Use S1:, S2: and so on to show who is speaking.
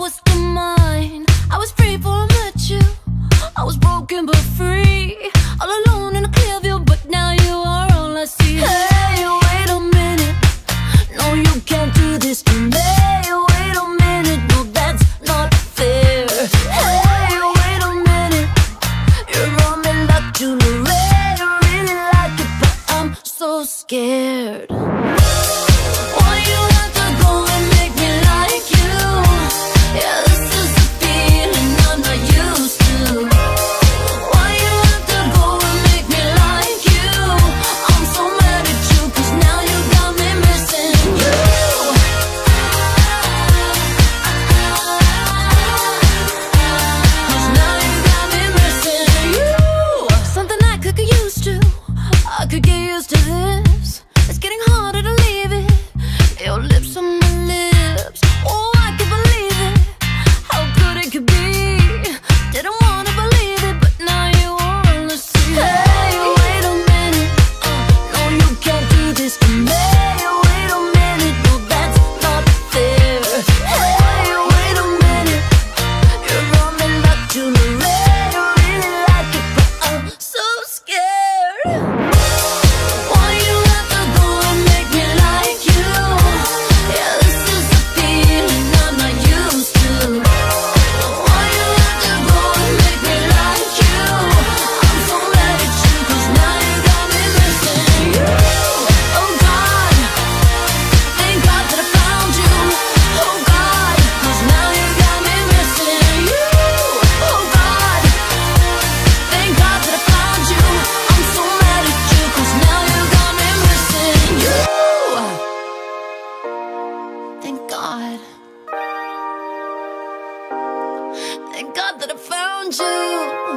S1: was the mine I was free before I met you I was broken but free. All alone in a clear view But now you are all I see. Hey, wait a minute. No, you can't do this to me. Wait a minute. No, that's not fair. Hey, wait a minute. You're running back to the red really like it But I'm so scared. could get used to this. It's getting harder to you.